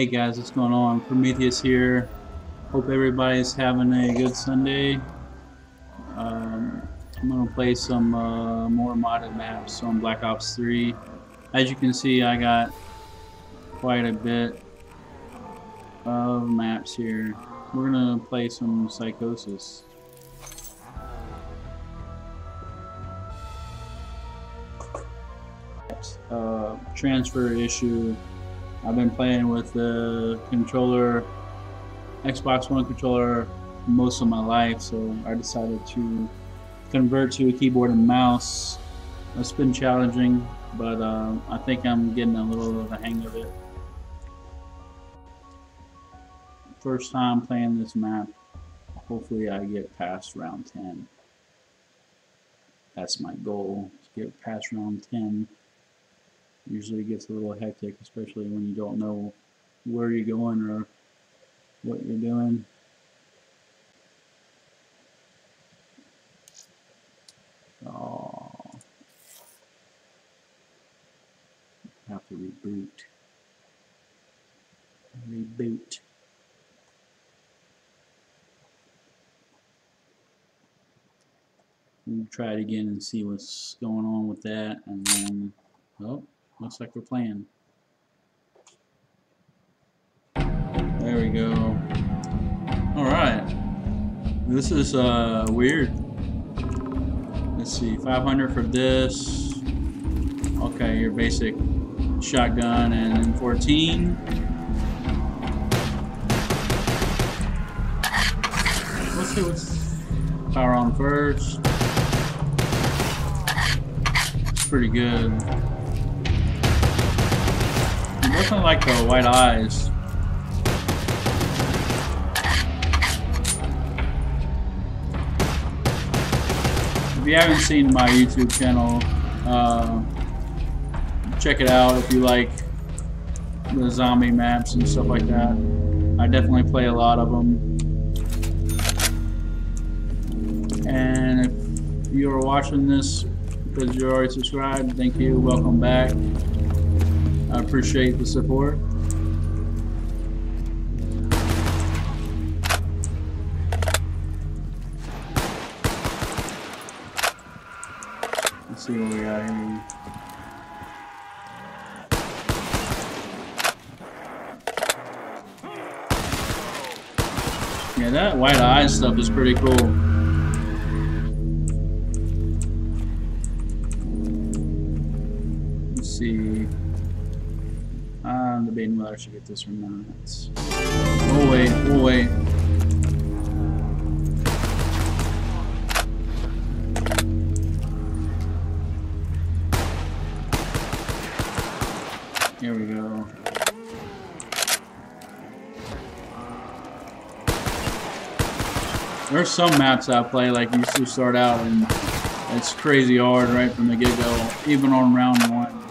Hey guys, what's going on? Prometheus here. Hope everybody's having a good Sunday. Um, I'm going to play some uh, more modded maps on Black Ops 3. As you can see, I got quite a bit of maps here. We're going to play some Psychosis. Uh, transfer issue I've been playing with the controller, Xbox One controller, most of my life, so I decided to convert to a keyboard and mouse. It's been challenging, but uh, I think I'm getting a little of the hang of it. First time playing this map. Hopefully I get past round 10. That's my goal, to get past round 10 usually gets a little hectic, especially when you don't know where you're going or what you're doing. Oh, have to reboot. Reboot. We'll try it again and see what's going on with that, and then, oh, Looks like we're playing. There we go. Alright. This is uh, weird. Let's see, 500 for this. Okay, your basic shotgun and 14. Let's see what's power on first. It's pretty good. Nothing like the white eyes. If you haven't seen my YouTube channel, uh, check it out if you like the zombie maps and stuff like that. I definitely play a lot of them. And if you are watching this because you're already subscribed, thank you. Welcome back. I appreciate the support. Let's see what we got here. Yeah, that white eye stuff is pretty cool. Debating whether I should get this or not. We'll wait, we'll wait. Here we go. There's some maps I play like you to start out and it's crazy hard right from the get-go, even on round one.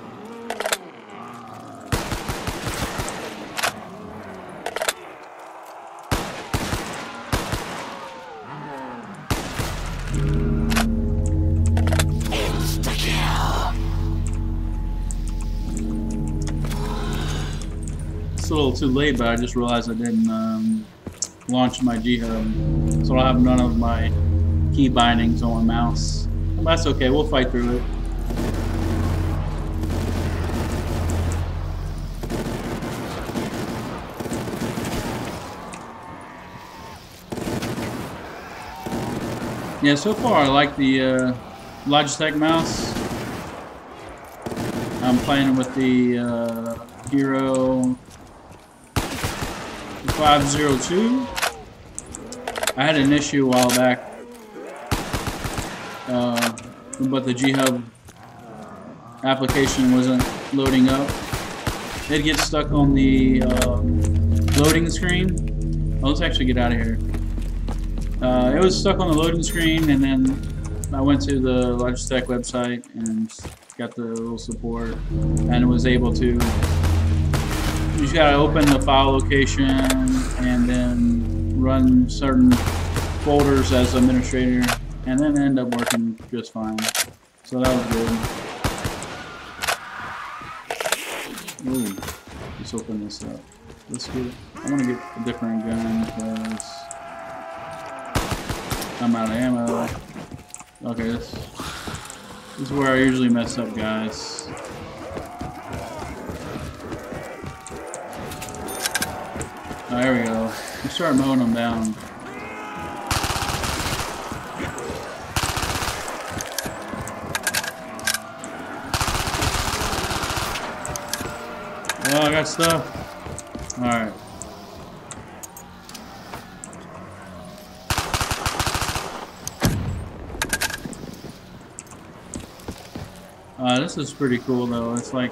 It's a little too late, but I just realized I didn't um, launch my G-Hub. So I have none of my key bindings on my mouse. But that's okay, we'll fight through it. Yeah, so far I like the uh, Logitech mouse. I'm playing with the uh, Hero 502. I had an issue a while back, uh, but the G-Hub application wasn't loading up. It gets stuck on the uh, loading screen. Oh, let's actually get out of here. Uh, it was stuck on the loading screen, and then I went to the Logitech website and got the little support, and was able to you just gotta open the file location and then run certain folders as administrator and then end up working just fine. So that was good. Ooh, let's open this up. let's get. I want to get a different gun because I'm out of ammo. Okay, this, this is where I usually mess up, guys. There we go. We start mowing them down. Oh, I got stuff. Alright. Uh, this is pretty cool though. It's like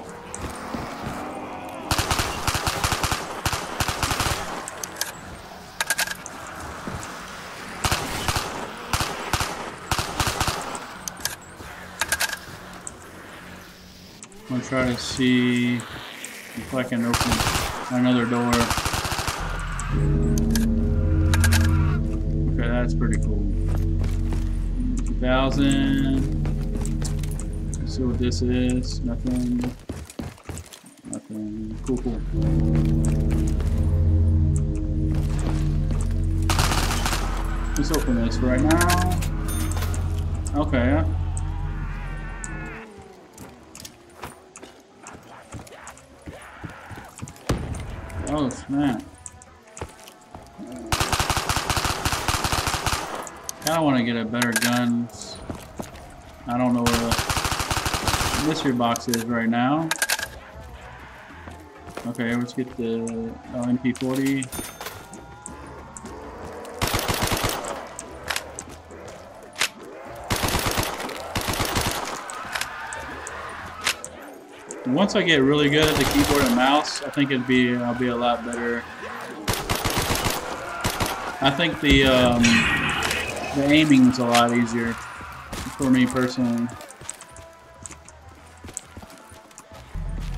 I'm gonna try to see if I can open another door. Okay, that's pretty cool. 2000. Let's see what this is. Nothing. Nothing. Cool, cool. Let's open this right now. Okay. Oh snap. Kinda wanna get a better gun. I don't know where the mystery box is right now. Okay, let's get the uh, oh, MP40. Once I get really good at the keyboard and mouse, I think it'd be I'll be a lot better. I think the um, the aiming's a lot easier for me personally.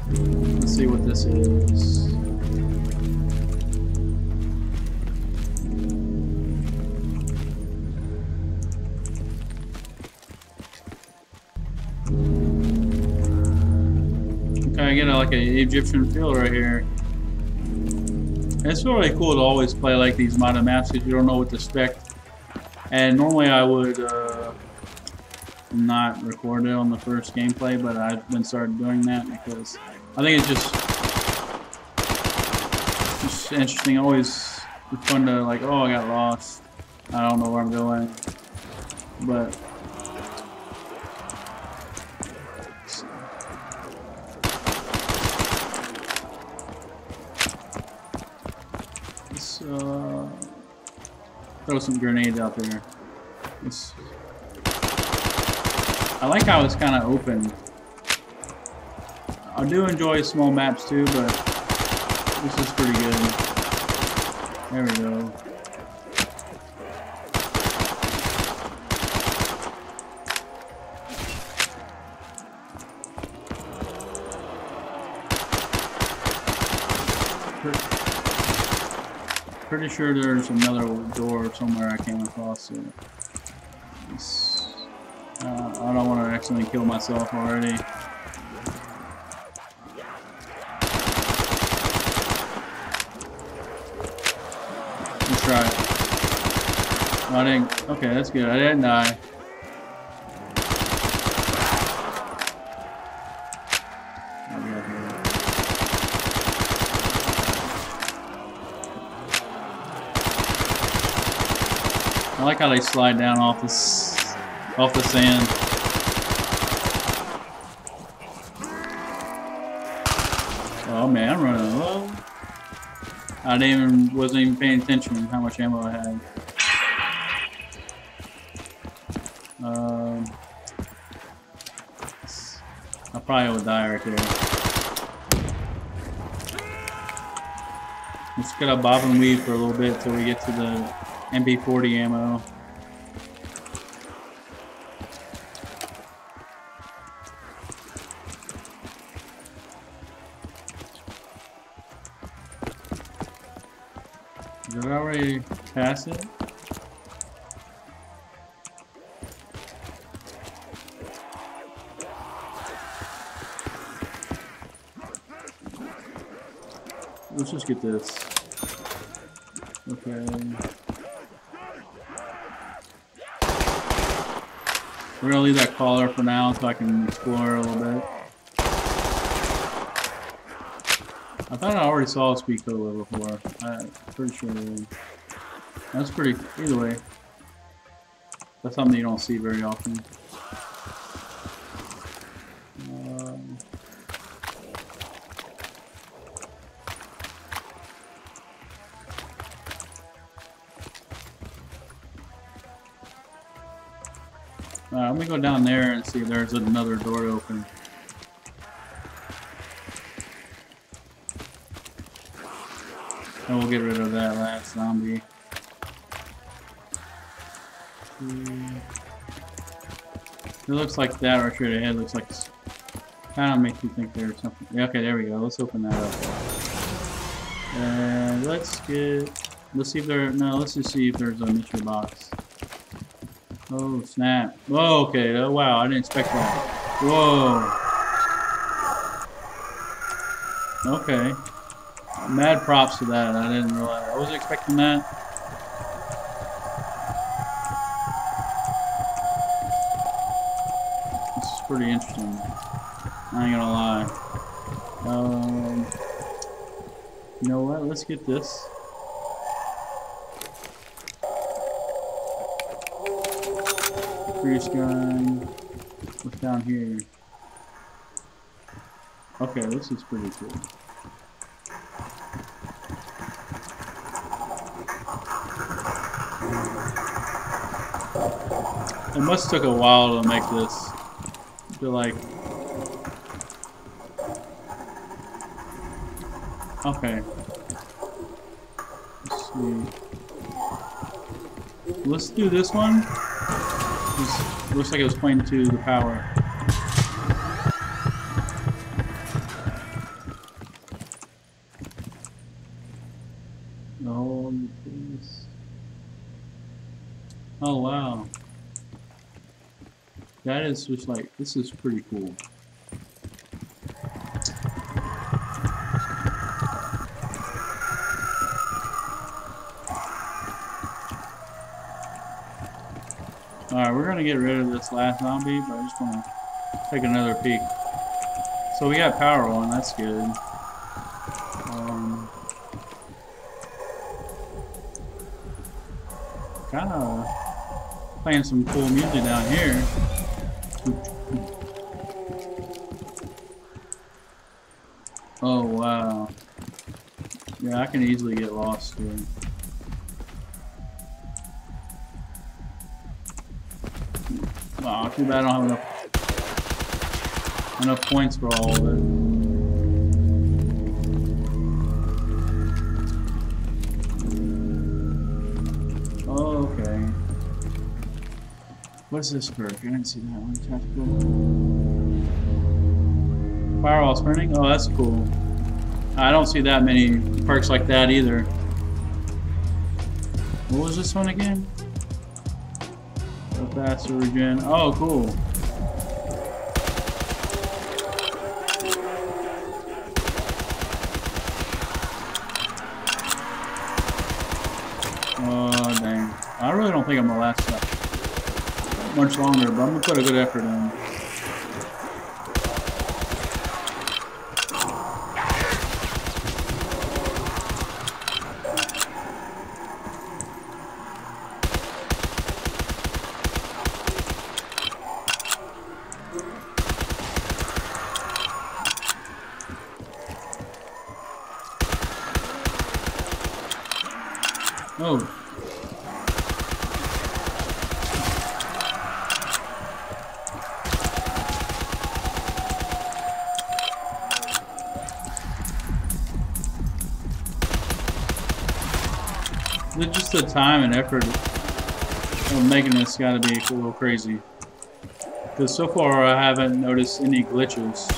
Let's see what this is. I get a, like an Egyptian feel right here. It's really cool to always play like these modded maps because you don't know what to expect. And normally I would uh, not record it on the first gameplay, but I've been started doing that because I think it's just just interesting. Always fun to like, oh, I got lost. I don't know where I'm going, but. Let's uh, throw some grenades out there. Let's, I like how it's kind of open. I do enjoy small maps too, but this is pretty good. There we go. Pretty sure there's another door somewhere I came across it. Uh, I don't want to accidentally kill myself already. Let's try it. Oh, I didn't. Okay, that's good. I didn't die. I like how they slide down off this off the sand. Oh man, I'm running low. I didn't even wasn't even paying attention to how much ammo I had. Um, I probably will die right there. Let's get a bob and weave for a little bit till we get to the MP40 ammo. Did I already pass it? let's just get this. Okay. We're gonna leave that collar for now so I can explore a little bit. I thought I already saw a Speed Cola before. I'm pretty sure. That's pretty. Either way, that's something you don't see very often. I'm go down there and see if there's another door open. And we'll get rid of that last zombie. Hmm. It looks like that right ahead looks like kind of makes you think there's something. Yeah, okay, there we go. Let's open that up. And let's get. Let's see if there. No, let's just see if there's a mystery box. Oh snap! Whoa, okay. Oh, wow, I didn't expect that. Whoa. Okay. Mad props to that. I didn't realize. I wasn't expecting that. This is pretty interesting. I ain't gonna lie. Um, you know what? Let's get this. Grease gun. What's down here? Okay, this is pretty cool. It must took a while to make this. Feel like. Okay. Let's see. Let's do this one. This looks like it was playing to the power. Oh. Oh wow. That is just like, this is pretty cool. Alright, we're gonna get rid of this last zombie, but I just wanna take another peek. So we got power on, that's good. Um, kinda playing some cool music down here. Oh wow. Yeah, I can easily get lost here. Too bad I don't have enough enough points for all of it. Okay. What's this perk? I didn't see that one. Tactical. Firewall sprinting? Oh, that's cool. I don't see that many perks like that either. What was this one again? Faster regen. Oh, cool. Oh, dang. I really don't think I'm gonna last that much longer, but I'm gonna put a good effort in. Just the time and effort of making this gotta be a little crazy. Because so far I haven't noticed any glitches.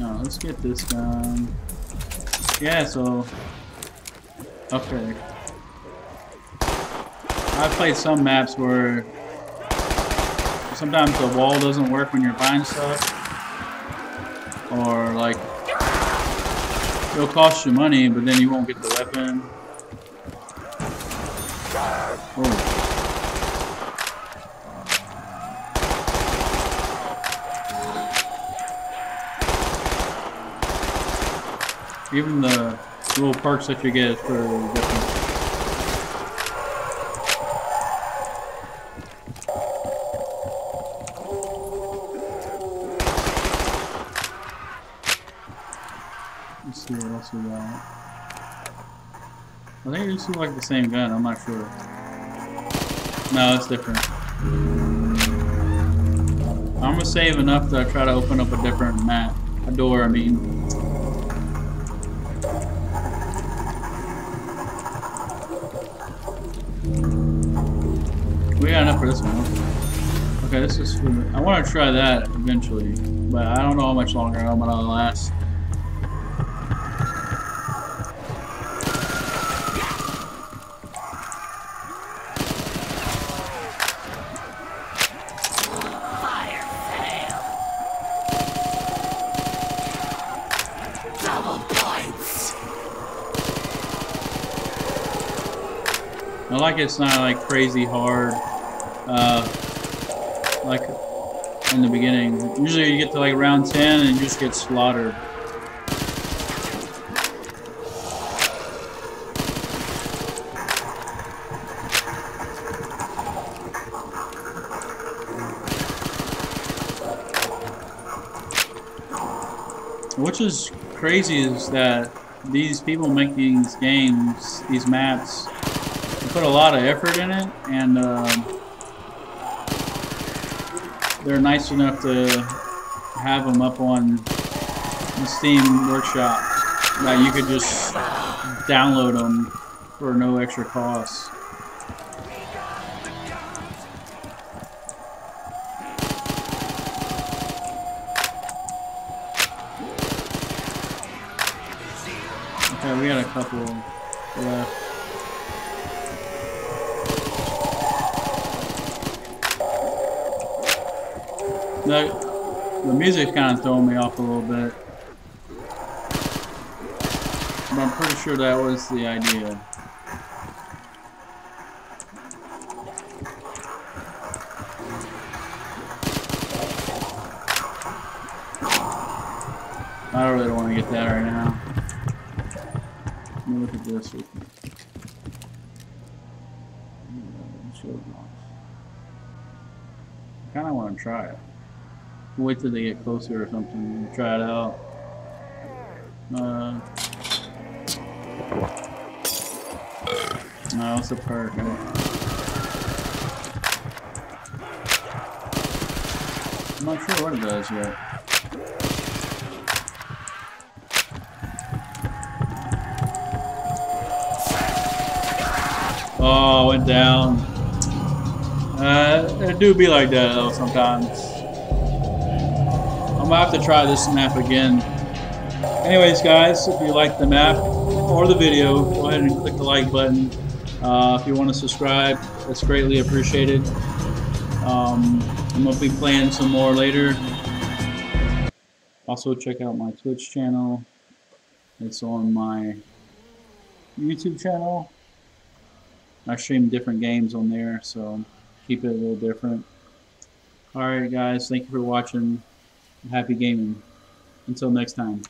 Now let's get this done. Yeah, so okay. I've played some maps where sometimes the wall doesn't work when you're buying stuff. Or like it'll cost you money but then you won't get the weapon. Even the little perks that you get is pretty different. Let's see what else we got. I think it looks like the same gun, I'm not sure. No, it's different. I'm gonna save enough to try to open up a different map. A door, I mean. This is I want to try that eventually, but I don't know how much longer I'm gonna last. I like it's not like crazy hard, uh, like in the beginning. Usually you get to like round 10 and you just get slaughtered. Which is crazy is that these people make these games, these maps, put a lot of effort in it, and um, they're nice enough to have them up on the Steam Workshop that you could just download them for no extra cost. Okay, we got a couple left. The, the music kind of throwing me off a little bit. But I'm pretty sure that was the idea. I don't really want to get that right now. Let me look at this. I kind of want to try it. Wait till they get closer or something and try it out. Uh, no, it's a perk. I'm not sure what it does yet. Oh, I went down. Uh, it do be like that though sometimes. I'm have to try this map again. Anyways, guys, if you like the map or the video, go ahead and click the like button. Uh, if you want to subscribe, that's greatly appreciated. Um, I'm gonna be playing some more later. Also, check out my Twitch channel. It's on my YouTube channel. I stream different games on there, so keep it a little different. Alright guys, thank you for watching. Happy gaming. Until next time.